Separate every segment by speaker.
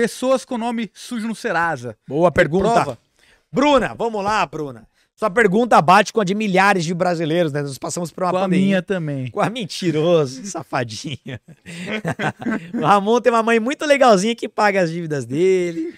Speaker 1: pessoas com nome sujo no Serasa.
Speaker 2: Boa pergunta.
Speaker 1: prova?
Speaker 2: Bruna, vamos lá, Bruna. Sua pergunta bate com a de milhares de brasileiros, né? Nós passamos por uma
Speaker 1: Com a
Speaker 2: pandemia.
Speaker 1: minha também.
Speaker 2: Com a mentiroso, safadinha. o Ramon tem uma mãe muito legalzinha que paga as dívidas dele.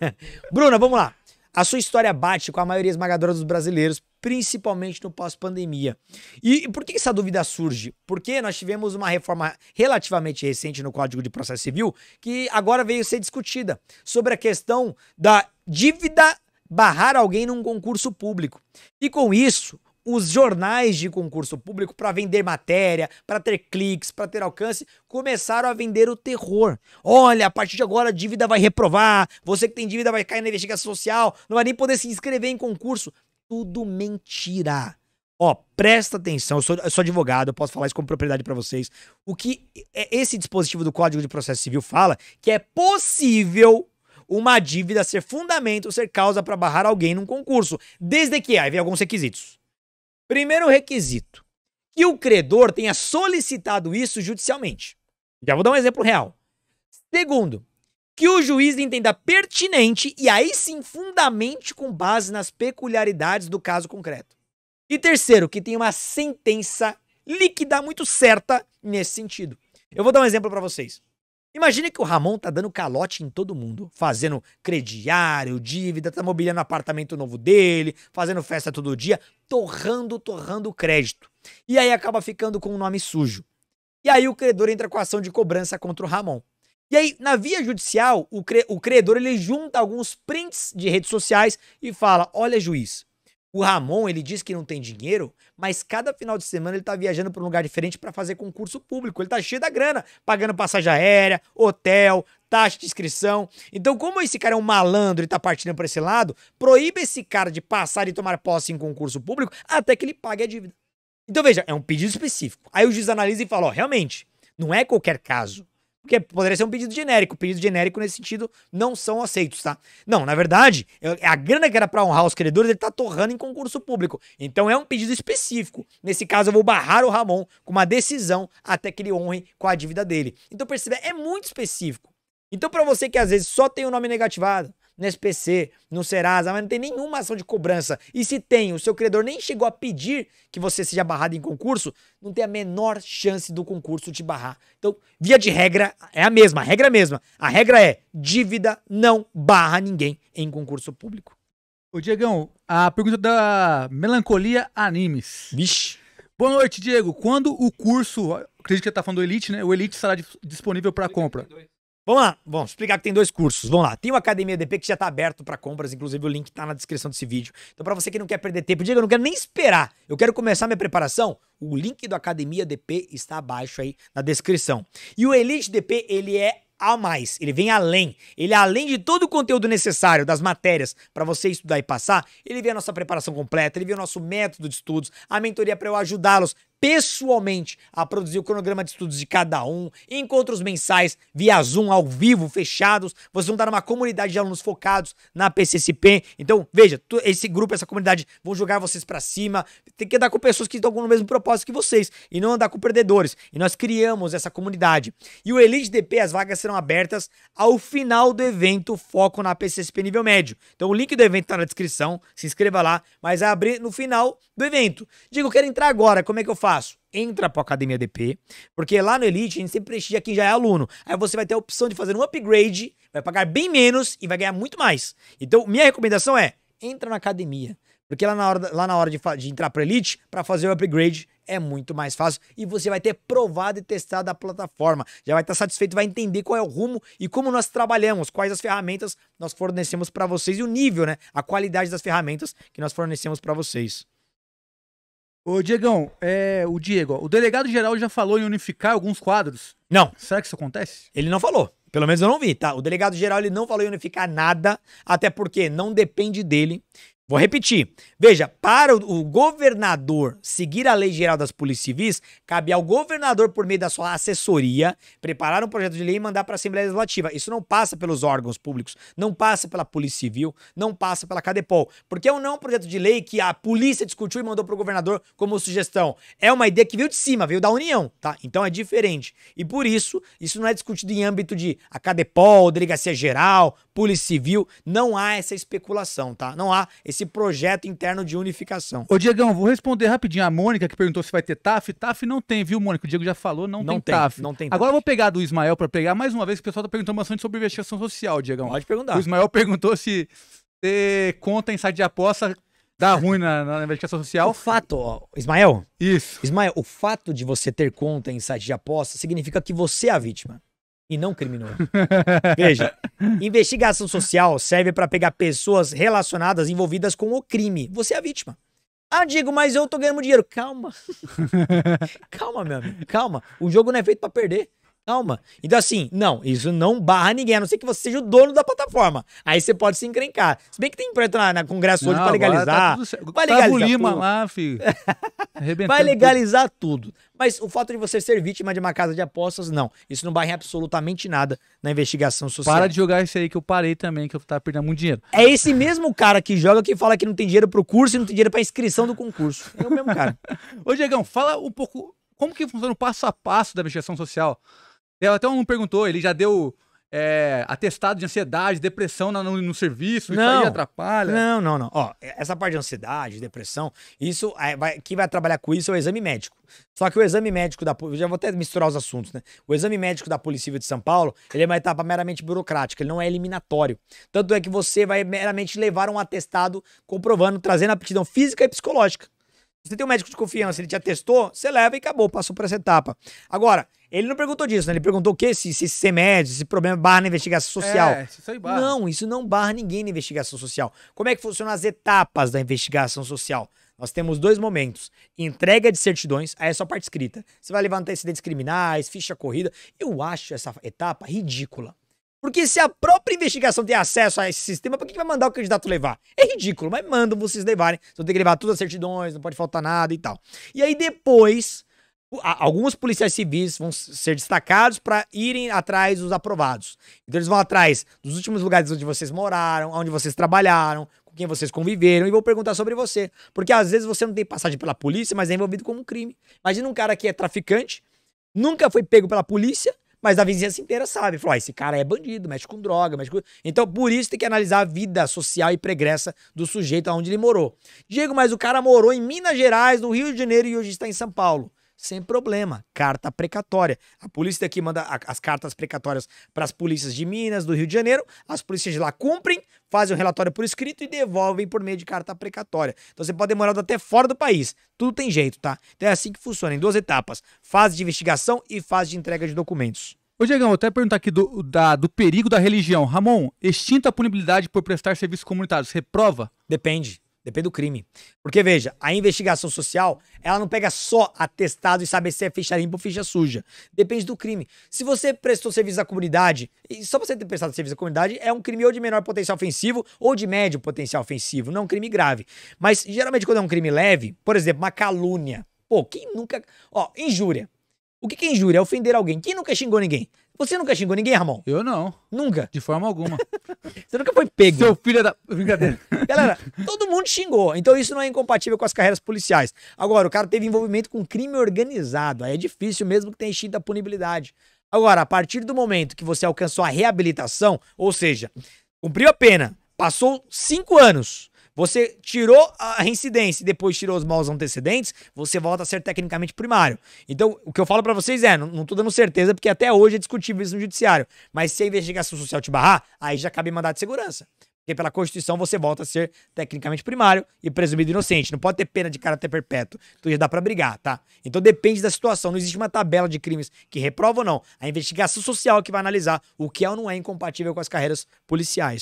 Speaker 2: Bruna, vamos lá. A sua história bate com a maioria esmagadora dos brasileiros, principalmente no pós-pandemia. E, por que essa dúvida surge? Porque nós tivemos uma reforma relativamente recente no Código de Processo Civil que agora veio ser discutida sobre a questão da dívida barrar alguém num concurso público. E com isso, os jornais de concurso público, para vender matéria, para ter cliques, para ter alcance, começaram a vender o terror. Olha, a partir de agora a dívida vai reprovar, você que tem dívida vai cair na investigação social, não vai nem poder se inscrever em concurso. Tudo mentira. Ó, presta atenção, eu sou, eu sou advogado, eu posso falar isso com propriedade para vocês. O que é- esse dispositivo do Código de Processo Civil fala que é possível uma dívida ser fundamento, ser causa para barrar alguém num concurso, desde que aí vem alguns requisitos. Primeiro requisito, que o credor tenha solicitado isso judicialmente. Já vou dar um exemplo real. Segundo, que o juiz entenda pertinente e aí sim fundamente com base nas peculiaridades do caso concreto. E terceiro, que tenha uma sentença líquida muito certa nesse sentido. Eu vou dar um exemplo para vocês. Imagine que o Ramon tá dando calote em todo mundo, fazendo crediário, dívida, tá mobiliando o apartamento novo dele, fazendo festa todo dia, torrando, torrando crédito. E aí acaba ficando com um nome sujo. E aí o credor entra com a ação de cobrança contra o Ramon. E aí, na via judicial, o, cre- o credor ele junta alguns prints de redes sociais e fala: olha, juiz, o Ramon, ele diz que não tem dinheiro, mas cada final de semana ele tá viajando para um lugar diferente para fazer concurso público. Ele tá cheio da grana, pagando passagem aérea, hotel, taxa de inscrição. Então, como esse cara é um malandro e tá partindo para esse lado, proíbe esse cara de passar e tomar posse em concurso público até que ele pague a dívida. Então, veja, é um pedido específico. Aí o juiz analisa e fala: ó, realmente, não é qualquer caso. Porque poderia ser um pedido genérico. Pedido genérico nesse sentido não são aceitos, tá? Não, na verdade, a grana que era pra honrar os credores, ele tá torrando em concurso público. Então é um pedido específico. Nesse caso, eu vou barrar o Ramon com uma decisão até que ele honre com a dívida dele. Então percebe, é muito específico. Então pra você que às vezes só tem o nome negativado, no SPC, no Serasa, mas não tem nenhuma ação de cobrança, e se tem, o seu credor nem chegou a pedir que você seja barrado em concurso, não tem a menor chance do concurso te barrar. Então, via de regra, é a mesma, a regra é a mesma. A regra é: dívida não barra ninguém em concurso público.
Speaker 1: Ô, Diegão, a pergunta da Melancolia Animes.
Speaker 2: Vixe.
Speaker 1: Boa noite, Diego. Quando o curso, acredito que você tá falando do Elite, né? O Elite estará dis- disponível para compra.
Speaker 2: Vamos lá, vamos explicar que tem dois cursos. Vamos lá. Tem o Academia DP que já tá aberto para compras, inclusive o link tá na descrição desse vídeo. Então, para você que não quer perder tempo, diga, eu não quero nem esperar. Eu quero começar minha preparação. O link do Academia DP está abaixo aí na descrição. E o Elite DP, ele é a mais, ele vem além. Ele além de todo o conteúdo necessário das matérias para você estudar e passar, ele vê a nossa preparação completa, ele vê o nosso método de estudos, a mentoria para eu ajudá-los pessoalmente a produzir o cronograma de estudos de cada um, encontros mensais via Zoom ao vivo, fechados. Vocês vão estar numa comunidade de alunos focados na PCSP. Então, veja, esse grupo, essa comunidade vão jogar vocês pra cima. Tem que andar com pessoas que estão com o mesmo propósito que vocês e não andar com perdedores. E nós criamos essa comunidade. E o Elite DP, as vagas serão abertas ao final do evento Foco na PCSP nível médio. Então, o link do evento tá na descrição, se inscreva lá, mas vai abrir no final do evento. Digo, quero entrar agora, como é que eu faço? Entra pro Academia DP, porque lá no Elite a gente sempre prestigia quem já é aluno. Aí você vai ter a opção de fazer um upgrade, vai pagar bem menos e vai ganhar muito mais. Então, minha recomendação é, entra na academia. Porque lá na hora, lá na hora de, de entrar pro Elite, para fazer o upgrade, é muito mais fácil e você vai ter provado e testado a plataforma. Já vai estar satisfeito, vai entender qual é o rumo e como nós trabalhamos, quais as ferramentas nós fornecemos para vocês e o nível, né? A qualidade das ferramentas que nós fornecemos para vocês.
Speaker 1: Ô, Diegão, é, o Diego, ó, o delegado geral já falou em unificar alguns quadros.
Speaker 2: Não,
Speaker 1: Será que isso acontece?
Speaker 2: Ele não falou. Pelo menos eu não vi, tá? O delegado geral ele não falou em unificar nada, até porque não depende dele. Vou repetir. Veja, para o, governador seguir a lei geral das polícias civis, cabe ao governador, por meio da sua assessoria, preparar um projeto de lei e mandar para a Assembleia Legislativa. Isso não passa pelos órgãos públicos, não passa pela Polícia Civil, não passa pela Cadepol. Porque é um não projeto de lei que a polícia discutiu e mandou para o governador como sugestão. É uma ideia que veio de cima, veio da União, tá? Então é diferente. E por isso, isso não é discutido em âmbito de a Cadepol, Delegacia Geral, Polícia Civil. Não há essa especulação, tá? Não há esse projeto interno de unificação.
Speaker 1: Ô, Diegão, vou responder rapidinho a Mônica que perguntou se vai ter TAF. TAF não tem, viu, Mônica? O Diego já falou, não,
Speaker 2: Não
Speaker 1: tem,
Speaker 2: tem,
Speaker 1: TAF.
Speaker 2: não tem
Speaker 1: Agora eu vou pegar do Ismael pra pegar mais uma vez, que o pessoal tá perguntando bastante sobre investigação social, Diegão.
Speaker 2: Pode perguntar.
Speaker 1: O Ismael perguntou se ter conta em site de aposta dá ruim na, na investigação
Speaker 2: O
Speaker 1: social.
Speaker 2: fato, ó, Ismael,
Speaker 1: Isso.
Speaker 2: Ismael, o fato de você ter conta em site de aposta significa que você é a vítima e não criminoso. Veja, investigação social serve para pegar pessoas relacionadas, envolvidas com o crime. Você é a vítima. Ah, Diego, mas eu tô ganhando dinheiro. Calma. calma, meu amigo. Calma. O jogo não é feito para perder. Calma. Então, assim, não, isso não barra ninguém, a não ser que você seja o dono da plataforma. Aí você pode se encrencar. Se bem que tem projeto na, na Congresso hoje
Speaker 1: Não,
Speaker 2: pra
Speaker 1: agora
Speaker 2: legalizar.
Speaker 1: Tá tudo
Speaker 2: vai
Speaker 1: Gustavo
Speaker 2: legalizar
Speaker 1: Lima
Speaker 2: tudo.
Speaker 1: lá, filho. Arrebentando
Speaker 2: Vai
Speaker 1: tudo.
Speaker 2: legalizar tudo. Mas o fato de você ser vítima de uma casa de apostas, não. Isso não barra absolutamente nada na investigação social.
Speaker 1: Para de jogar isso aí que eu parei também, que eu tava perdendo muito dinheiro.
Speaker 2: É esse mesmo cara que joga que fala que não tem dinheiro pro curso e não tem dinheiro pra inscrição do concurso. É o mesmo cara.
Speaker 1: Ô, Diegão, fala um pouco como que funciona o passo a passo da investigação social. Até um perguntou, ele já deu é, atestado de ansiedade, depressão no, no serviço, isso
Speaker 2: Não.
Speaker 1: aí atrapalha.
Speaker 2: Não, não, não. Ó, essa parte de ansiedade, depressão, isso, é, vai, quem vai trabalhar com isso é o exame médico. Só que o exame médico da polícia, já vou até misturar os assuntos, né? O exame médico da Polícia Civil de São Paulo, ele é uma etapa meramente burocrática, ele não é eliminatório. Tanto é que você vai meramente levar um atestado comprovando, trazendo aptidão física e psicológica. Se você tem um médico de confiança, ele te atestou, você leva e acabou, passou por essa etapa. Agora, ele não perguntou disso, né? Ele perguntou o quê? Se, se médico, se problema barra na investigação social.
Speaker 1: É, isso aí barra.
Speaker 2: Não, isso não barra ninguém na investigação social. Como é que funcionam as etapas da investigação social? Nós temos dois momentos. Entrega de certidões, aí é só parte escrita. Você vai levantar incidentes criminais, ficha corrida. Eu acho essa etapa ridícula. Porque se a própria investigação tem acesso a esse sistema, por que vai mandar o candidato levar? É ridículo, mas mandam vocês levarem. Vão ter que levar todas as certidões, não pode faltar nada e tal. E aí depois, alguns policiais civis vão ser destacados para irem atrás dos aprovados. Então eles vão atrás dos últimos lugares onde vocês moraram, onde vocês trabalharam, com quem vocês conviveram e vão perguntar sobre você. Porque às vezes você não tem passagem pela polícia, mas é envolvido com um crime. Imagina um cara que é traficante, nunca foi pego pela polícia, mas a vizinhança inteira sabe. Falou, ah, esse cara é bandido, mexe com droga, mexe com... Então, por isso tem que analisar a vida social e pregressa do sujeito aonde ele morou. Diego, mas o cara morou em Minas Gerais, no Rio de Janeiro e hoje está em São Paulo. Sem problema. Carta precatória. A polícia daqui manda as cartas precatórias para as polícias de Minas, do Rio de Janeiro. As polícias de lá cumprem, fazem o relatório por escrito e devolvem por meio de carta precatória. Então você pode demorar até fora do país. Tudo tem jeito, tá? Então é assim que funciona, em duas etapas: fase de investigação e fase de entrega de documentos.
Speaker 1: Ô, Diegão, vou até perguntar aqui do, da- do perigo da religião. Ramon, extinta a punibilidade por prestar serviços comunitários, reprova?
Speaker 2: Depende. Depende do crime. Porque, veja, a investigação social, ela não pega só atestado e saber se é ficha limpa ou ficha suja. Depende do crime. Se você prestou serviço à comunidade, e só você ter prestado serviço à comunidade é um crime ou de menor potencial ofensivo ou de médio potencial ofensivo, não é um crime grave. Mas, geralmente, quando é um crime leve, por exemplo, uma calúnia. Pô, quem nunca. Ó, injúria. O que é injúria? É ofender alguém. Quem nunca xingou ninguém? Você nunca xingou ninguém, Ramon?
Speaker 1: Eu não,
Speaker 2: Nunca.
Speaker 1: de forma alguma.
Speaker 2: Você nunca foi pego.
Speaker 1: Seu filho é da. Brincadeira.
Speaker 2: Galera, todo mundo xingou. Então isso não é incompatível com as carreiras policiais. Agora, o cara teve envolvimento com crime organizado. Aí é difícil mesmo que tenha extinta a punibilidade. Agora, a partir do momento que você alcançou a reabilitação, ou seja, cumpriu a pena, passou cinco anos, você tirou a reincidência e depois tirou os maus antecedentes, você volta a ser tecnicamente primário. Então, o que eu falo pra vocês é, não, não tô dando certeza, porque até hoje é discutível isso no judiciário. Mas se a investigação social te barrar, aí já cabe mandado de segurança. Porque pela Constituição você volta a ser tecnicamente primário e presumido inocente. Não pode ter pena de caráter perpétuo. Então já dá pra brigar, tá? Então depende da situação. Não existe uma tabela de crimes que reprova ou não. A investigação social é que vai analisar o que é ou não é incompatível com as carreiras policiais.